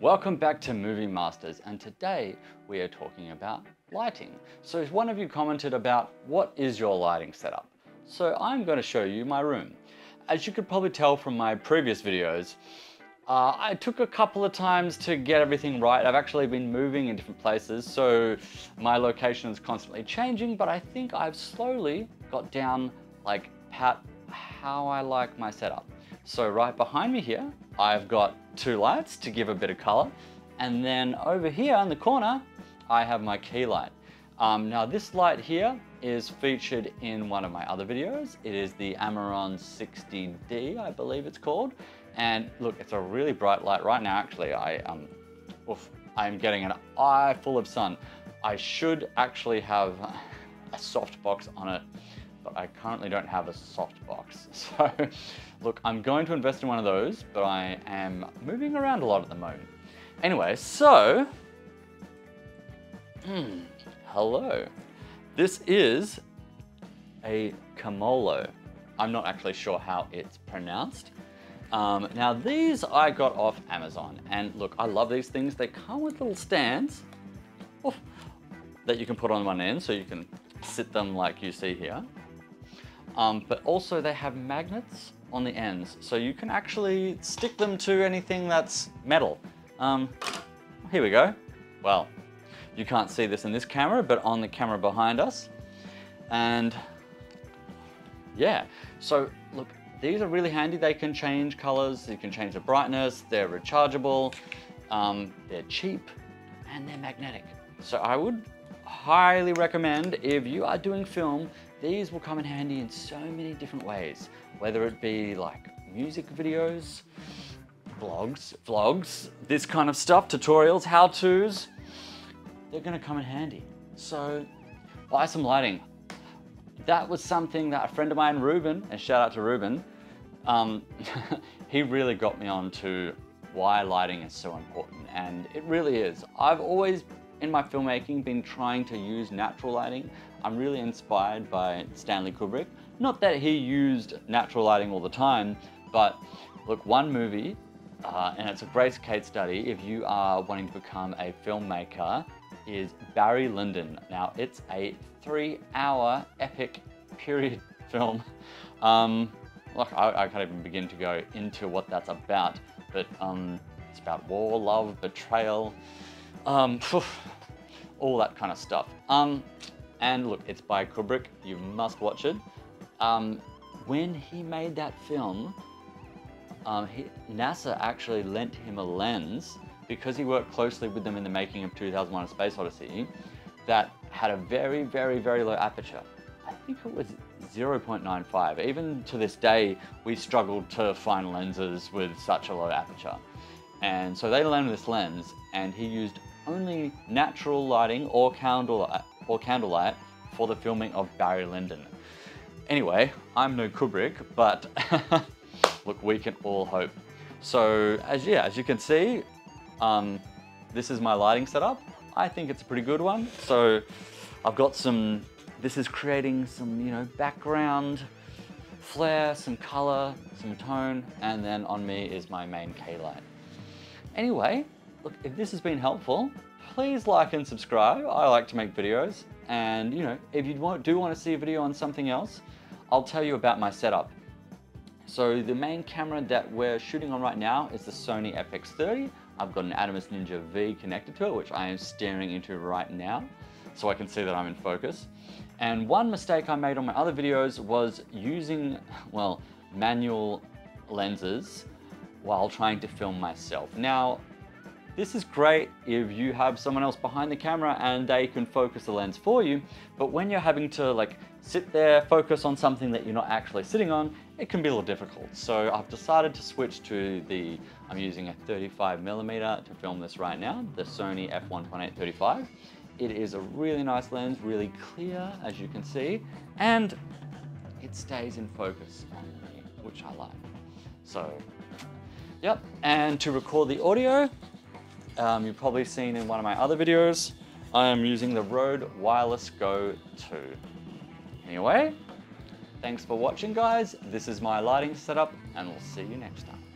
Welcome back to Movie Masters and today we are talking about lighting. So one of you commented about what is your lighting setup? So I'm going to show you my room. As you could probably tell from my previous videos, uh, I took a couple of times to get everything right. I've actually been moving in different places, so my location is constantly changing, but I think I've slowly got down like pat how I like my setup. So right behind me here, I've got two lights to give a bit of color. And then over here in the corner, I have my key light. Um, now this light here is featured in one of my other videos. It is the Amaran 60D, I believe it's called. And look, it's a really bright light. Right now, actually, I, um, oof, I'm getting an eye full of sun. I should actually have a soft box on it but I currently don't have a soft box. So look, I'm going to invest in one of those, but I am moving around a lot at the moment. Anyway, so, hmm, hello. This is a Camolo. I'm not actually sure how it's pronounced. Um, now these I got off Amazon and look, I love these things. They come with little stands that you can put on one end so you can sit them like you see here. Um, but also they have magnets on the ends. So you can actually stick them to anything that's metal. Um, here we go. Well, you can't see this in this camera, but on the camera behind us. And yeah, so look, these are really handy. They can change colors, you can change the brightness, they're rechargeable, um, they're cheap, and they're magnetic. So I would highly recommend if you are doing film these will come in handy in so many different ways, whether it be like music videos, blogs, vlogs, this kind of stuff, tutorials, how-tos, they're gonna come in handy. So buy some lighting. That was something that a friend of mine, Ruben, and shout out to Ruben, um, he really got me on to why lighting is so important. And it really is. I've always, in my filmmaking, been trying to use natural lighting. I'm really inspired by Stanley Kubrick. Not that he used natural lighting all the time, but look, one movie, uh, and it's a great case study if you are wanting to become a filmmaker, is Barry Lyndon. Now, it's a three hour epic period film. Um, look, I, I, can't even begin to go into what that's about, but um, it's about war, love, betrayal, um, all that kind of stuff. Um, and look, it's by Kubrick. You must watch it. Um, when he made that film, um, he, NASA actually lent him a lens because he worked closely with them in the making of 2001 A Space Odyssey that had a very, very, very low aperture. I think it was 0.95. Even to this day, we struggled to find lenses with such a low aperture. And so they lent him this lens and he used only natural lighting or candle or candlelight for the filming of Barry Lyndon. Anyway, I'm no Kubrick, but look, we can all hope. So as yeah, as you can see, um, this is my lighting setup. I think it's a pretty good one. So I've got some, this is creating some, you know, background flare, some color, some tone, and then on me is my main K light. Anyway, look, if this has been helpful, please like and subscribe. I like to make videos. And you know, if you do want to see a video on something else, I'll tell you about my setup. So the main camera that we're shooting on right now is the Sony FX30. I've got an Atomos Ninja V connected to it, which I am staring into right now, so I can see that I'm in focus. And one mistake I made on my other videos was using, well, manual lenses while trying to film myself. Now, this is great if you have someone else behind the camera and they can focus the lens for you, but when you're having to like sit there, focus on something that you're not actually sitting on, it can be a little difficult. So I've decided to switch to the, I'm using a 35 millimeter to film this right now, the Sony f1.8 It is a really nice lens, really clear as you can see, and it stays in focus on me, which I like. So, yep, and to record the audio, um, you've probably seen in one of my other videos, I am using the Rode Wireless Go 2. Anyway, thanks for watching guys. This is my lighting setup and we'll see you next time.